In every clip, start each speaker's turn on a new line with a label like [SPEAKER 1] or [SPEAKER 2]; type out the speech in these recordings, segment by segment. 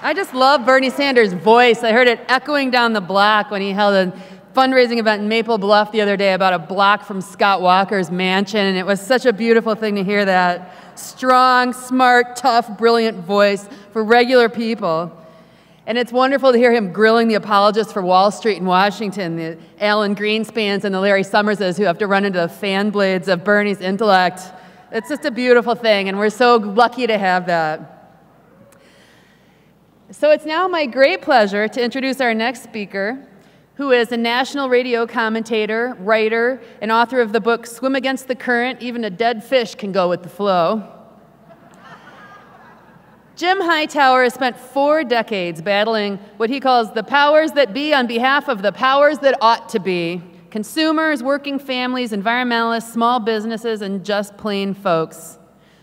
[SPEAKER 1] I just love Bernie Sanders' voice. I heard it echoing down the block when he held a fundraising event in Maple Bluff the other day about a block from Scott Walker's mansion, and it was such a beautiful thing to hear that strong, smart, tough, brilliant voice for regular people. And it's wonderful to hear him grilling the apologists for Wall Street in Washington, the Alan Greenspans and the Larry Summerses who have to run into the fan blades of Bernie's intellect. It's just a beautiful thing, and we're so lucky to have that. So it's now my great pleasure to introduce our next speaker, who is a national radio commentator, writer, and author of the book Swim Against the Current Even a Dead Fish Can Go with the Flow. Jim Hightower has spent four decades battling what he calls the powers that be on behalf of the powers that ought to be consumers, working families, environmentalists, small businesses, and just plain folks.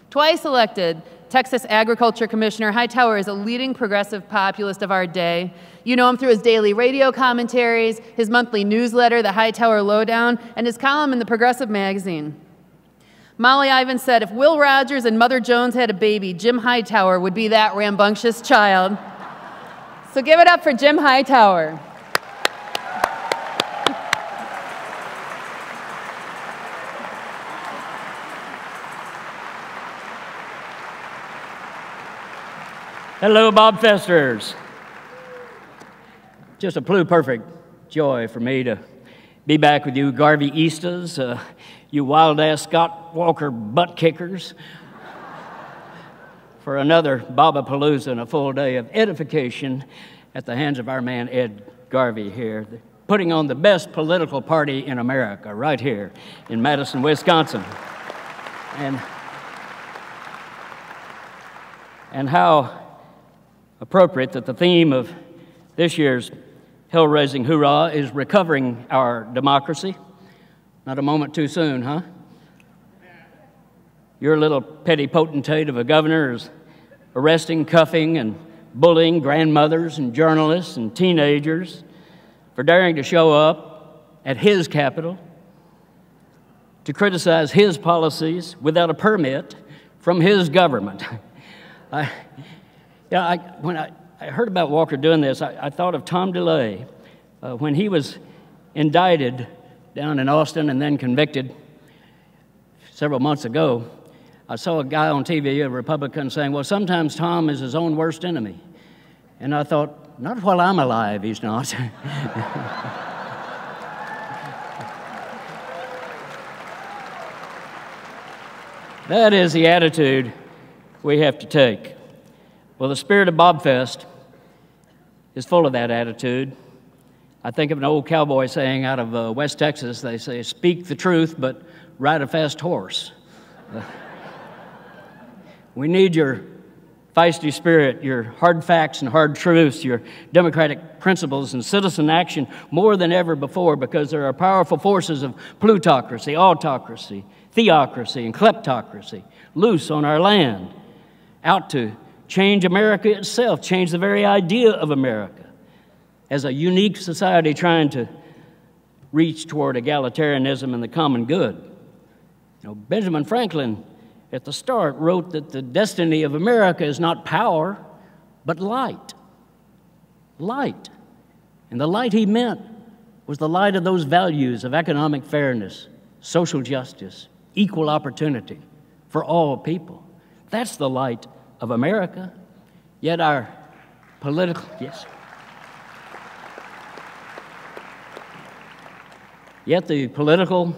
[SPEAKER 1] Twice elected Texas Agriculture Commissioner Hightower is a leading progressive populist of our day. You know him through his daily radio commentaries, his monthly newsletter, the Hightower Lowdown, and his column in the Progressive magazine. Molly Ivins said, if Will Rogers and Mother Jones had a baby, Jim Hightower would be that rambunctious child. So give it up for Jim Hightower.
[SPEAKER 2] Hello, Bob Festers. Just a plu perfect joy for me to be back with you, Garveyistas, uh, you wild ass Scott Walker butt kickers, for another Bobapalooza and a full day of edification at the hands of our man Ed Garvey here, putting on the best political party in America right here in Madison, Wisconsin. And, and how appropriate that the theme of this year's Hell Raising Hoorah is recovering our democracy. Not a moment too soon, huh? Your little petty potentate of a governor is arresting, cuffing, and bullying grandmothers and journalists and teenagers for daring to show up at his capital to criticize his policies without a permit from his government. I, yeah, I, when I, I heard about Walker doing this, I, I thought of Tom DeLay uh, when he was indicted down in Austin and then convicted several months ago. I saw a guy on TV, a Republican, saying, Well, sometimes Tom is his own worst enemy. And I thought, Not while I'm alive, he's not. that is the attitude we have to take. Well, the spirit of Bobfest is full of that attitude. I think of an old cowboy saying out of uh, West Texas, they say, speak the truth, but ride a fast horse. We need your feisty spirit, your hard facts and hard truths, your democratic principles and citizen action more than ever before because there are powerful forces of plutocracy, autocracy, theocracy, and kleptocracy loose on our land, out to change America itself, change the very idea of America as a unique society trying to reach toward egalitarianism and the common good. You know, Benjamin Franklin at the start wrote that the destiny of America is not power, but light. Light. And the light he meant was the light of those values of economic fairness, social justice, equal opportunity for all people. That's the light of America, yet our political, yes. Yet the political,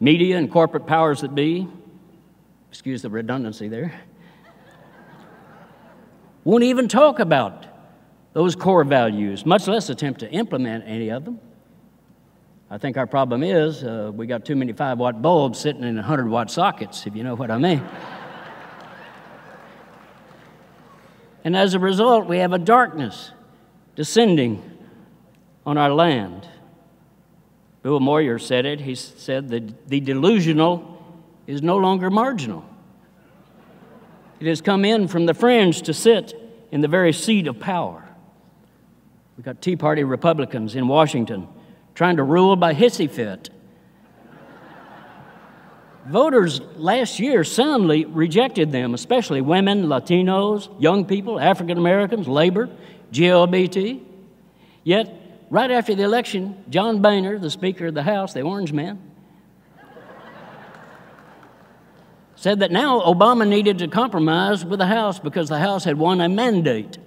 [SPEAKER 2] media, and corporate powers that be, excuse the redundancy there, won't even talk about those core values, much less attempt to implement any of them. I think our problem is uh, we got too many 5 watt bulbs sitting in 100 watt sockets, if you know what I mean. And as a result, we have a darkness descending on our land. Bill Moyer said it. He said that the delusional is no longer marginal. It has come in from the fringe to sit in the very seat of power. We've got Tea Party Republicans in Washington trying to rule by hissy fit. Voters last year soundly rejected them, especially women, Latinos, young people, African Americans, labor, GLBT. Yet, right after the election, John Boehner, the Speaker of the House, the Orange Man, said that now Obama needed to compromise with the House because the House had won a mandate.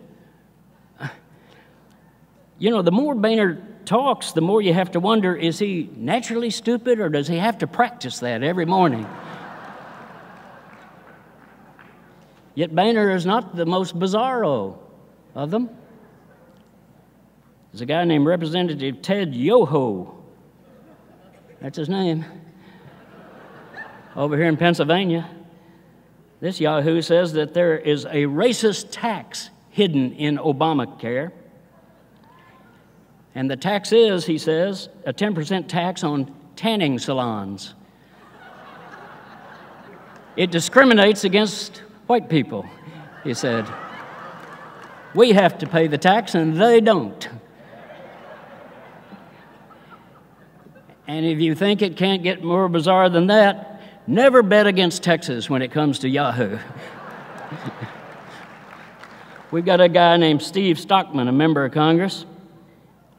[SPEAKER 2] You know, the more Boehner talks, the more you have to wonder is he naturally stupid or does he have to practice that every morning? Yet Boehner is not the most bizarro of them. There's a guy named Representative Ted Yoho. That's his name. Over here in Pennsylvania, this Yahoo says that there is a racist tax hidden in Obamacare. And the tax is, he says, a 10% tax on tanning salons. It discriminates against white people, he said. We have to pay the tax and they don't. And if you think it can't get more bizarre than that, never bet against Texas when it comes to Yahoo. We've got a guy named Steve Stockman, a member of Congress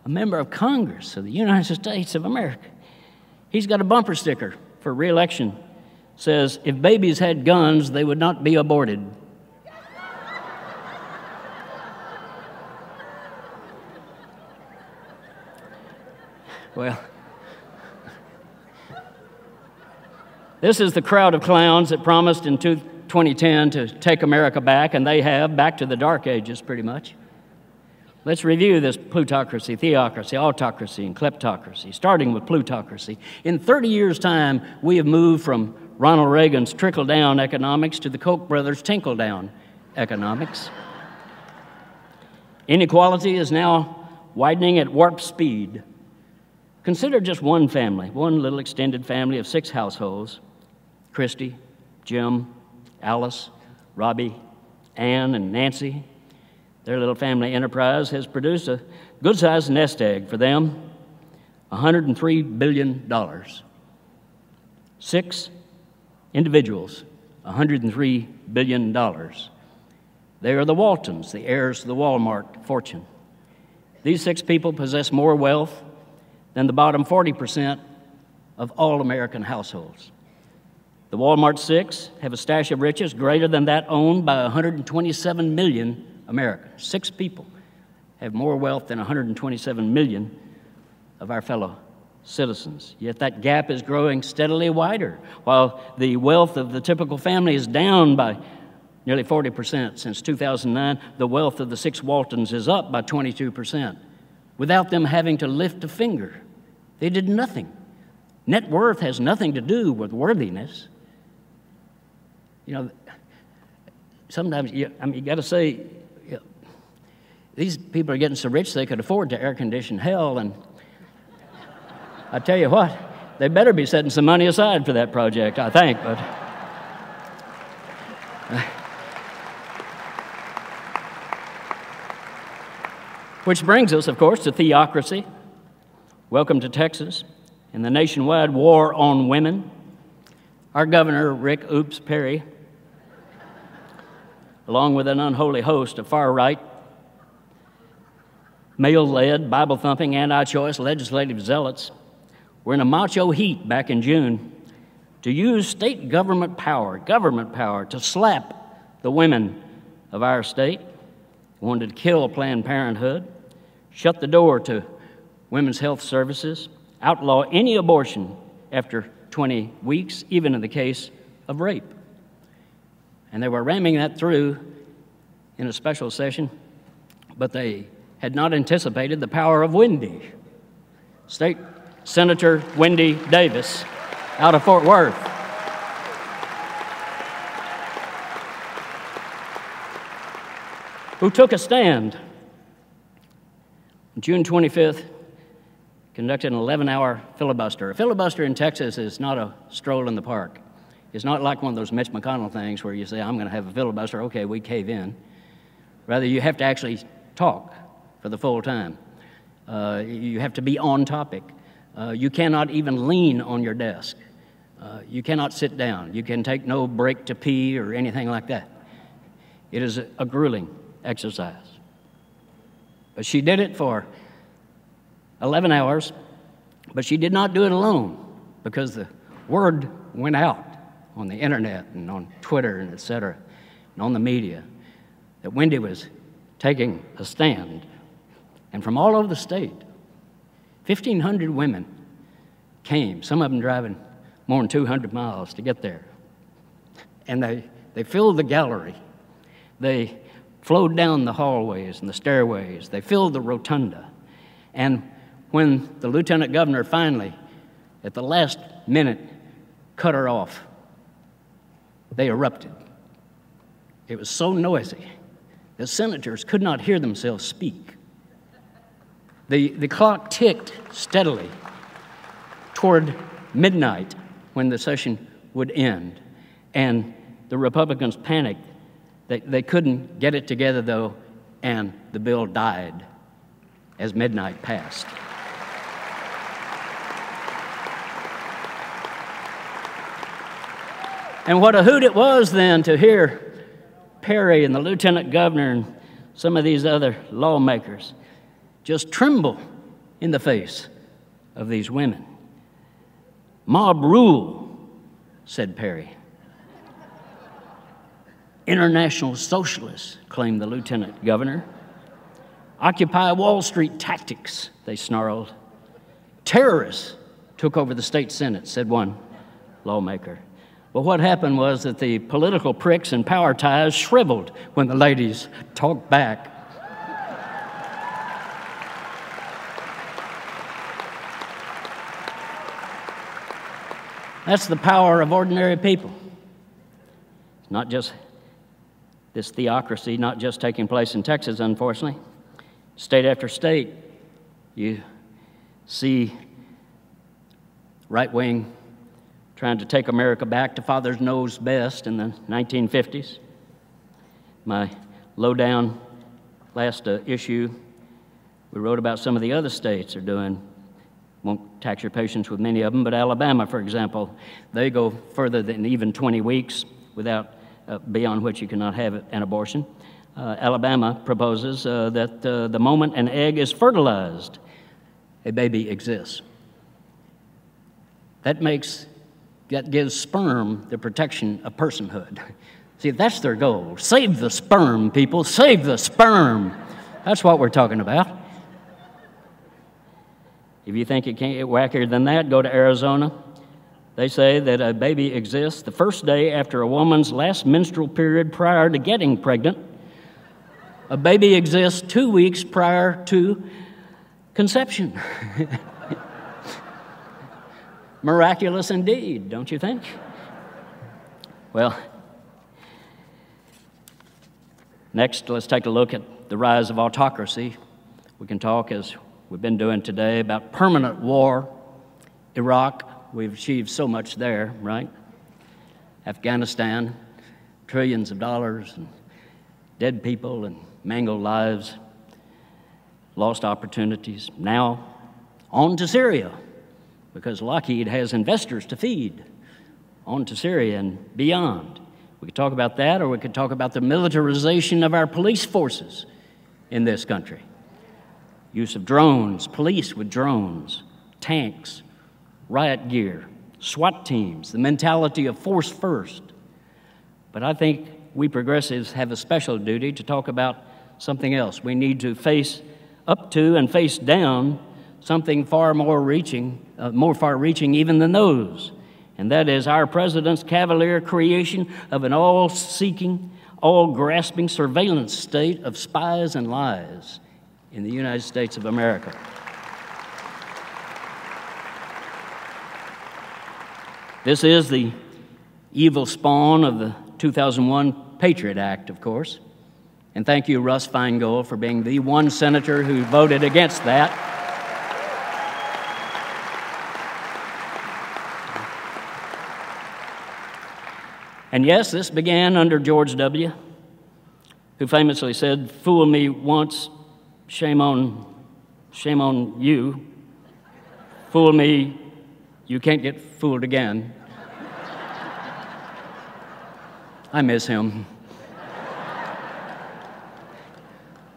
[SPEAKER 2] a member of Congress of the United States of America. He's got a bumper sticker for reelection. Says, if babies had guns, they would not be aborted. well, this is the crowd of clowns that promised in 2010 to take America back, and they have, back to the dark ages pretty much. Let's review this plutocracy, theocracy, autocracy, and kleptocracy, starting with plutocracy. In 30 years' time, we have moved from Ronald Reagan's trickle down economics to the Koch brothers' tinkle down economics. Inequality is now widening at warp speed. Consider just one family, one little extended family of six households Christy, Jim, Alice, Robbie, Ann, and Nancy, their little family enterprise has produced a good sized nest egg for them $103 billion. Six individuals, $103 billion. They are the Waltons, the heirs to the Walmart fortune. These six people possess more wealth than the bottom 40% of all American households. The Walmart Six have a stash of riches greater than that owned by 127 million America. Six people have more wealth than 127 million of our fellow citizens. Yet that gap is growing steadily wider, while the wealth of the typical family is down by nearly 40% since 2009. The wealth of the six Waltons is up by 22% without them having to lift a finger. They did nothing. Net worth has nothing to do with worthiness. You know, sometimes you, I mean, you got to say, these people are getting so rich they could afford to air condition hell. And I tell you what, they better be setting some money aside for that project, I think. But. Which brings us, of course, to theocracy. Welcome to Texas and the nationwide war on women. Our governor, Rick Oops Perry, along with an unholy host of far right male led, Bible thumping, anti choice legislative zealots were in a macho heat back in June to use state government power, government power, to slap the women of our state, wanted to kill Planned Parenthood, shut the door to women's health services, outlaw any abortion after 20 weeks, even in the case of rape. And they were ramming that through in a special session, but they had not anticipated the power of Wendy. State Senator Wendy Davis out of Fort Worth. Who took a stand. June 25th, conducted an 11 hour filibuster. A filibuster in Texas is not a stroll in the park. It's not like one of those Mitch McConnell things where you say, I'm going to have a filibuster, okay, we cave in. Rather, you have to actually talk for the full time. Uh, you have to be on topic. Uh, you cannot even lean on your desk. Uh, you cannot sit down. You can take no break to pee or anything like that. It is a, a grueling exercise. But she did it for 11 hours, but she did not do it alone because the word went out on the internet and on Twitter and et cetera, and on the media that Wendy was taking a stand. And from all over the state, 1,500 women came, some of them driving more than 200 miles to get there. And they, they filled the gallery. They flowed down the hallways and the stairways. They filled the rotunda. And when the lieutenant governor finally, at the last minute, cut her off, they erupted. It was so noisy that senators could not hear themselves speak. The, the clock ticked steadily toward midnight when the session would end, and the Republicans panicked. They, they couldn't get it together, though, and the bill died as midnight passed. And what a hoot it was then to hear Perry and the lieutenant governor and some of these other lawmakers just tremble in the face of these women. Mob rule, said Perry. International socialists, claimed the lieutenant governor. Occupy Wall Street tactics, they snarled. Terrorists took over the state senate, said one lawmaker. But what happened was that the political pricks and power ties shriveled when the ladies talked back. That's the power of ordinary people. It's not just this theocracy, not just taking place in Texas, unfortunately. State after state, you see right wing trying to take America back to Father's knows best in the 1950s. My lowdown last uh, issue, we wrote about some of the other states are doing. Won't tax your patience with many of them, but Alabama, for example, they go further than even 20 weeks without uh, beyond which you cannot have an abortion. Uh, Alabama proposes uh, that uh, the moment an egg is fertilized, a baby exists. That makes that gives sperm the protection of personhood. See, that's their goal. Save the sperm, people. Save the sperm. That's what we're talking about. If you think it can't get wackier than that, go to Arizona. They say that a baby exists the first day after a woman's last menstrual period prior to getting pregnant. A baby exists two weeks prior to conception. Miraculous indeed, don't you think? Well, next, let's take a look at the rise of autocracy. We can talk, as we've been doing today, about permanent war. Iraq, we've achieved so much there, right? Afghanistan, trillions of dollars, and dead people and mangled lives, lost opportunities. Now, on to Syria because Lockheed has investors to feed on to Syria and beyond. We could talk about that, or we could talk about the militarization of our police forces in this country. Use of drones, police with drones, tanks, riot gear, SWAT teams, the mentality of force first. But I think we progressives have a special duty to talk about something else. We need to face up to and face down something far more reaching, uh, more far reaching even than those. And that is our president's cavalier creation of an all seeking, all grasping surveillance state of spies and lies in the United States of America. This is the evil spawn of the 2001 Patriot Act, of course. And thank you, Russ Feingold, for being the one senator who voted against that. And yes, this began under George W., who famously said, Fool me once, shame on, shame on you. Fool me, you can't get fooled again. I miss him.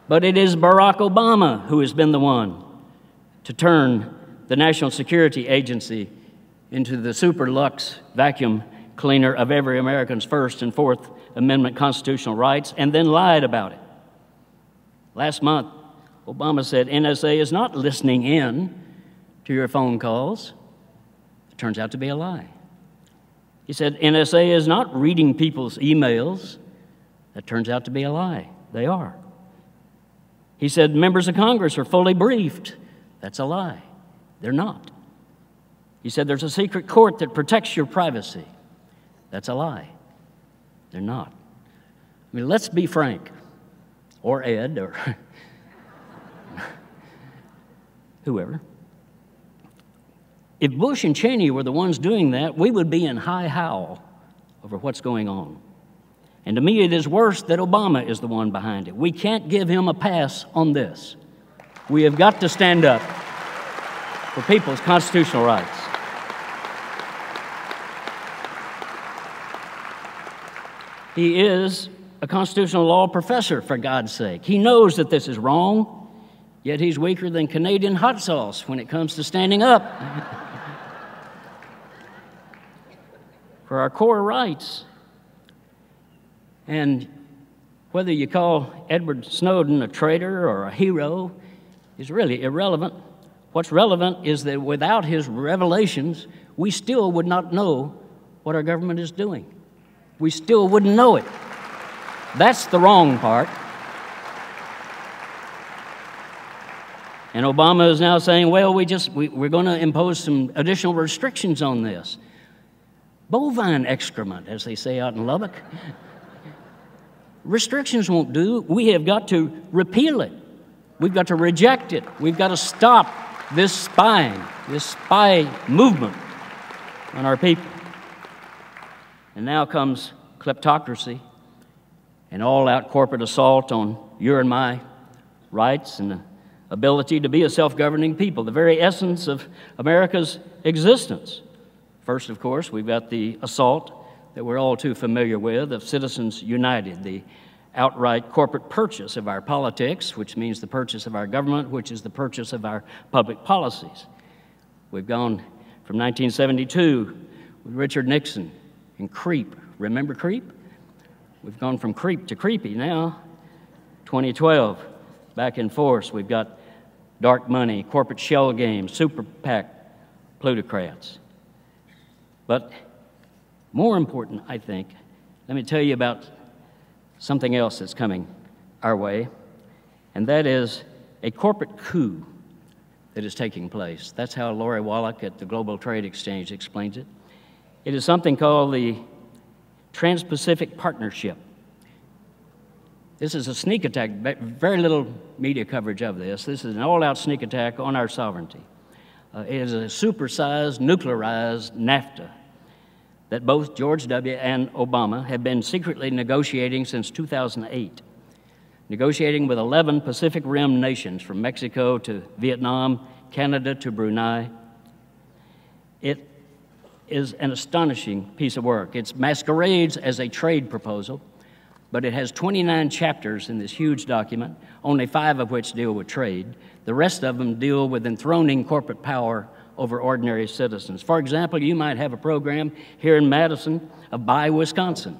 [SPEAKER 2] but it is Barack Obama who has been the one to turn the National Security Agency into the super lux vacuum cleaner of every American's First and Fourth Amendment constitutional rights and then lied about it. Last month, Obama said NSA is not listening in to your phone calls. It turns out to be a lie. He said NSA is not reading people's emails. That turns out to be a lie. They are. He said members of Congress are fully briefed. That's a lie. They're not. He said there's a secret court that protects your privacy. That's a lie. They're not. I mean, let's be frank, or Ed, or whoever. If Bush and Cheney were the ones doing that, we would be in high howl over what's going on. And to me, it is worse that Obama is the one behind it. We can't give him a pass on this. We have got to stand up for people's constitutional rights. He is a constitutional law professor, for God's sake. He knows that this is wrong, yet he's weaker than Canadian hot sauce when it comes to standing up for our core rights. And whether you call Edward Snowden a traitor or a hero is really irrelevant. What's relevant is that without his revelations, we still would not know what our government is doing. We still wouldn't know it. That's the wrong part. And Obama is now saying, well, we just, we, we're going to impose some additional restrictions on this. Bovine excrement, as they say out in Lubbock. Restrictions won't do. We have got to repeal it. We've got to reject it. We've got to stop this spying, this spy movement on our people. And now comes kleptocracy and all out corporate assault on your and my rights and the ability to be a self governing people, the very essence of America's existence. First, of course, we've got the assault that we're all too familiar with of Citizens United, the outright corporate purchase of our politics, which means the purchase of our government, which is the purchase of our public policies. We've gone from 1972 with Richard Nixon and CREEP. Remember CREEP? We've gone from creep to creepy now. 2012, back in force, we've got dark money, corporate shell games, super PAC plutocrats. But more important, I think, let me tell you about something else that's coming our way, and that is a corporate coup that is taking place. That's how Lori Wallach at the Global Trade Exchange explains it. It is something called the Trans Pacific Partnership. This is a sneak attack, very little media coverage of this. This is an all out sneak attack on our sovereignty. Uh, it is a supersized, nuclearized NAFTA that both George W. and Obama have been secretly negotiating since 2008, negotiating with 11 Pacific Rim nations from Mexico to Vietnam, Canada to Brunei. It is an astonishing piece of work. It masquerades as a trade proposal, but it has 29 chapters in this huge document, only five of which deal with trade. The rest of them deal with enthroning corporate power over ordinary citizens. For example, you might have a program here in Madison of Buy Wisconsin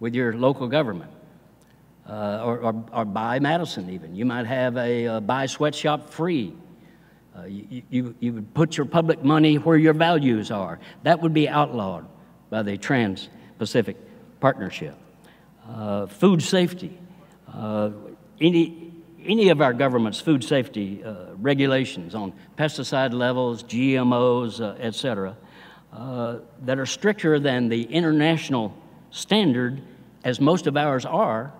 [SPEAKER 2] with your local government, uh, or, or, or, Buy Madison even. You might have a, a Buy Sweatshop Free. Uh, you, you, you would put your public money where your values are. That would be outlawed by the Trans Pacific Partnership. Uh, food safety. Uh, any, any of our government's food safety uh, regulations on pesticide levels, GMOs, uh, et cetera, uh, that are stricter than the international standard, as most of ours are,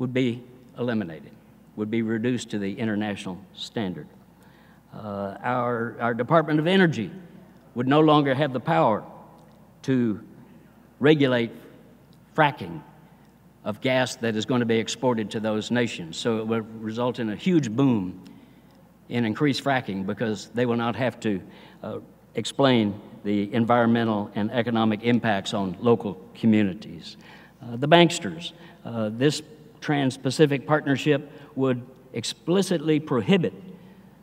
[SPEAKER 2] would be eliminated, would be reduced to the international standard. Uh, our, our Department of Energy would no longer have the power to regulate fracking of gas that is going to be exported to those nations. So it will result in a huge boom in increased fracking because they will not have to uh, explain the environmental and economic impacts on local communities. uh, the banksters. Uh, this Trans Pacific Partnership would explicitly prohibit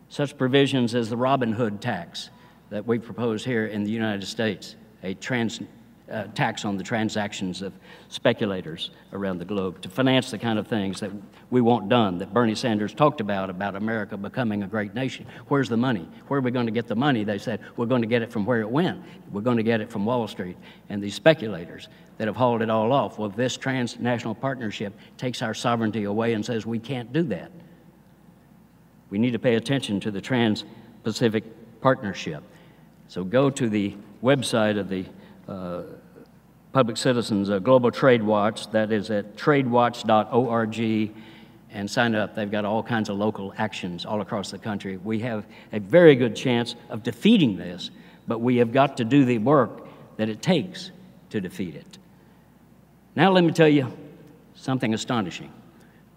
[SPEAKER 2] such provisions as the Robin Hood tax that we propose here in the United States, a trans uh, tax on the transactions of speculators around the globe to finance the kind of things that we want done, that Bernie Sanders talked about, about America becoming a great nation. Where's the money? Where are we going to get the money? They said, we're going to get it from where it went. We're going to get it from Wall Street and these speculators that have hauled it all off. Well, this transnational partnership takes our sovereignty away and says we can't do that. We need to pay attention to the Trans Pacific Partnership. So go to the website of the uh, Public Citizens uh, Global Trade Watch. That is at tradewatch.org and sign up. They've got all kinds of local actions all across the country. We have a very good chance of defeating this, but we have got to do the work that it takes to defeat it. Now, let me tell you something astonishing.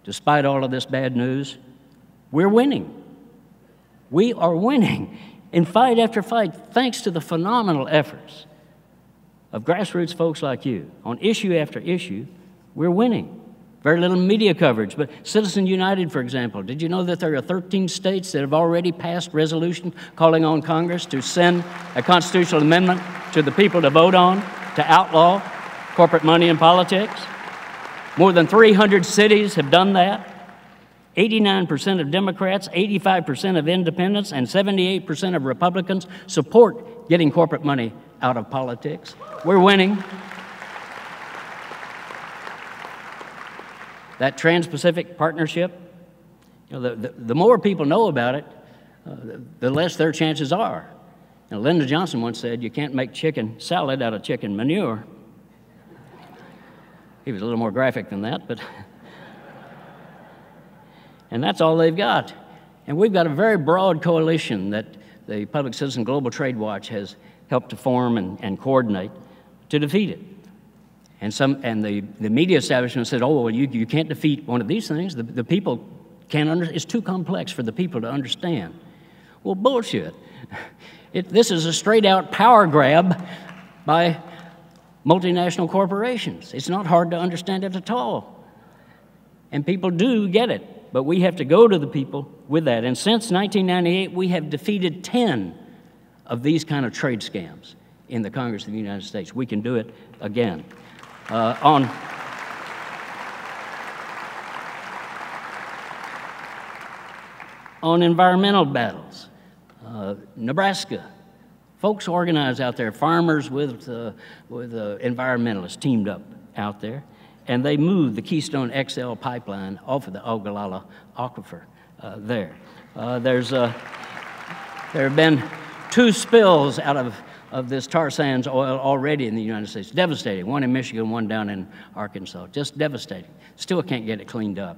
[SPEAKER 2] Despite all of this bad news, we're winning. We are winning in fight after fight, thanks to the phenomenal efforts of grassroots folks like you on issue after issue, we're winning. Very little media coverage, but Citizen United, for example, did you know that there are 13 states that have already passed resolution calling on Congress to send a constitutional amendment to the people to vote on to outlaw corporate money in politics? More than 300 cities have done that. 89% of Democrats, 85% of independents, and 78% of Republicans support getting corporate money out of politics. We're winning. That Trans Pacific Partnership, you know, the, the, the, more people know about it, uh, the, the, less their chances are. Now, Lyndon Johnson once said, You can't make chicken salad out of chicken manure. He was a little more graphic than that, but. and that's all they've got. And we've got a very broad coalition that the Public Citizen Global Trade Watch has helped to form and, and coordinate to defeat it. And, some, and the, the media establishment said, oh, well, you, you can't defeat one of these things. The, the people can't understand. It's too complex for the people to understand. Well, bullshit. It, this is a straight out power grab by multinational corporations. It's not hard to understand it at all. And people do get it, but we have to go to the people with that. And since 1998, we have defeated 10 of these kind of trade scams in the Congress of the United States. We can do it again. Uh, on on environmental battles, uh, Nebraska, folks organized out there, farmers with uh, with uh, environmentalists teamed up out there, and they moved the Keystone XL pipeline off of the Ogallala aquifer uh, there. Uh, there's there have been two spills out of, of this tar sands oil already in the United States. Devastating. One in Michigan, one down in Arkansas. Just devastating. Still can't get it cleaned up.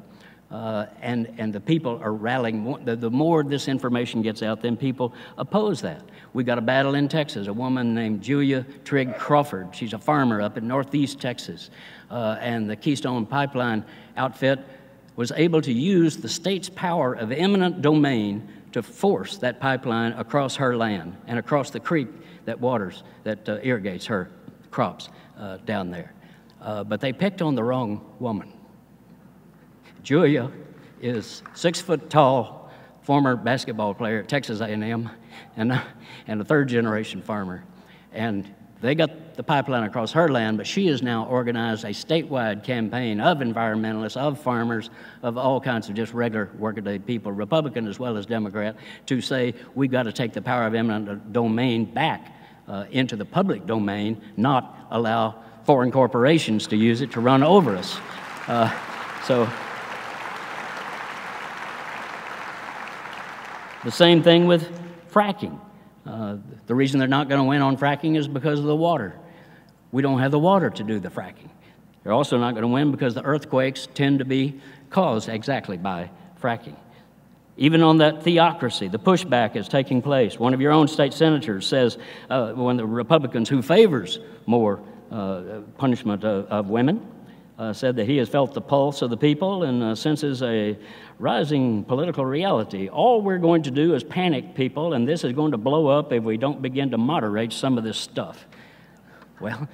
[SPEAKER 2] Uh, and, and the people are rallying. The, the more this information gets out, then people oppose that. We got a battle in Texas. A woman named Julia Trigg Crawford. She's a farmer up in northeast Texas. Uh, and the Keystone Pipeline outfit was able to use the state's power of eminent domain to force that pipeline across her land and across the creek that waters, that uh, irrigates her crops uh, down there. Uh, but they picked on the wrong woman. Julia is six foot tall, former basketball player at Texas A&M, and, and a third generation farmer. And they got the pipeline across her land, but she has now organized a statewide campaign of environmentalists, of farmers, of all kinds of just regular workaday people, Republican as well as Democrat, to say we've got to take the power of eminent domain back uh, into the public domain, not allow foreign corporations to use it to run over us. Uh, so, the same thing with fracking. Uh, the reason they're not going to win on fracking is because of the water. We don't have the water to do the fracking. They're also not going to win because the earthquakes tend to be caused exactly by fracking. Even on that theocracy, the pushback is taking place. One of your own state senators says, uh, one of the Republicans who favors more uh, punishment of, of women, uh, said that he has felt the pulse of the people and uh, senses a rising political reality. All we're going to do is panic people, and this is going to blow up if we don't begin to moderate some of this stuff. Well,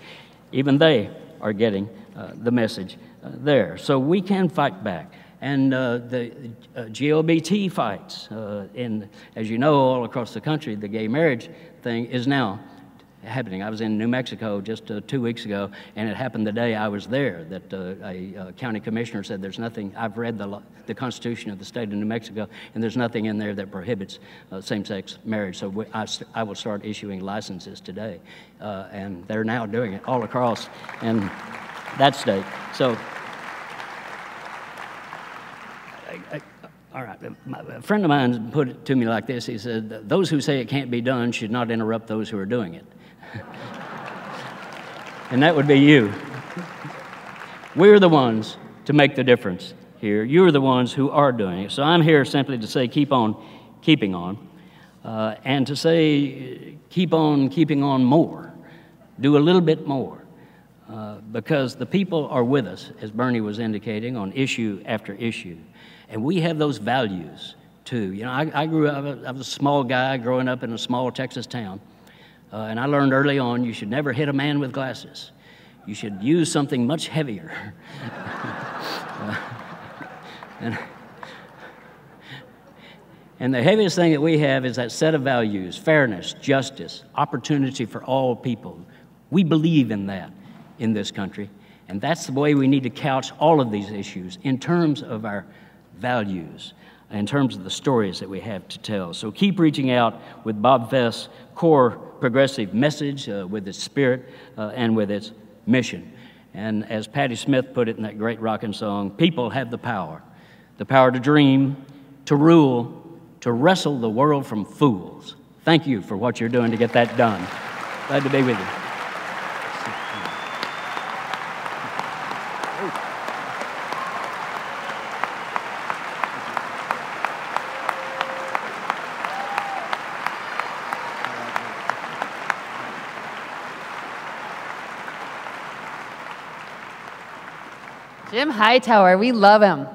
[SPEAKER 2] even they are getting uh, the message uh, there. So we can fight back. And uh, the uh, GLBT fights, in, as you know, all across the country, the gay marriage thing is now happening. I was in New Mexico just uh, two weeks ago, and it happened the day I was there that uh, a uh, county commissioner said there's nothing, I've read the, the Constitution of the state of New Mexico, and there's nothing in there that prohibits uh, same sex marriage. So we, I, I, will start issuing licenses today. Uh, and they're now doing it all across in that state. So, I, I, all right. A friend of mine put it to me like this. He said, Those who say it can't be done should not interrupt those who are doing it and that would be you. We're the ones to make the difference here. You're the ones who are doing it. So I'm here simply to say, keep on keeping on, uh, and to say, keep on keeping on more. Do a little bit more. Uh, because the people are with us, as Bernie was indicating, on issue after issue. And we have those values too. You know, I, I grew up, I was a small guy growing up in a small Texas town. Uh, and I learned early on you should never hit a man with glasses. You should use something much heavier. uh, and, and the heaviest thing that we have is that set of values fairness, justice, opportunity for all people. We believe in that in this country. And that's the way we need to couch all of these issues in terms of our values, in terms of the stories that we have to tell. So keep reaching out with Bobfest's core progressive message, uh, with its spirit, uh, and with its mission. And as Patti Smith put it in that great rocking song, people have the power the power to dream, to rule, to wrestle the world from fools. Thank you for what you're doing to get that done. Glad to be with you.
[SPEAKER 1] Jim Hightower, we love him.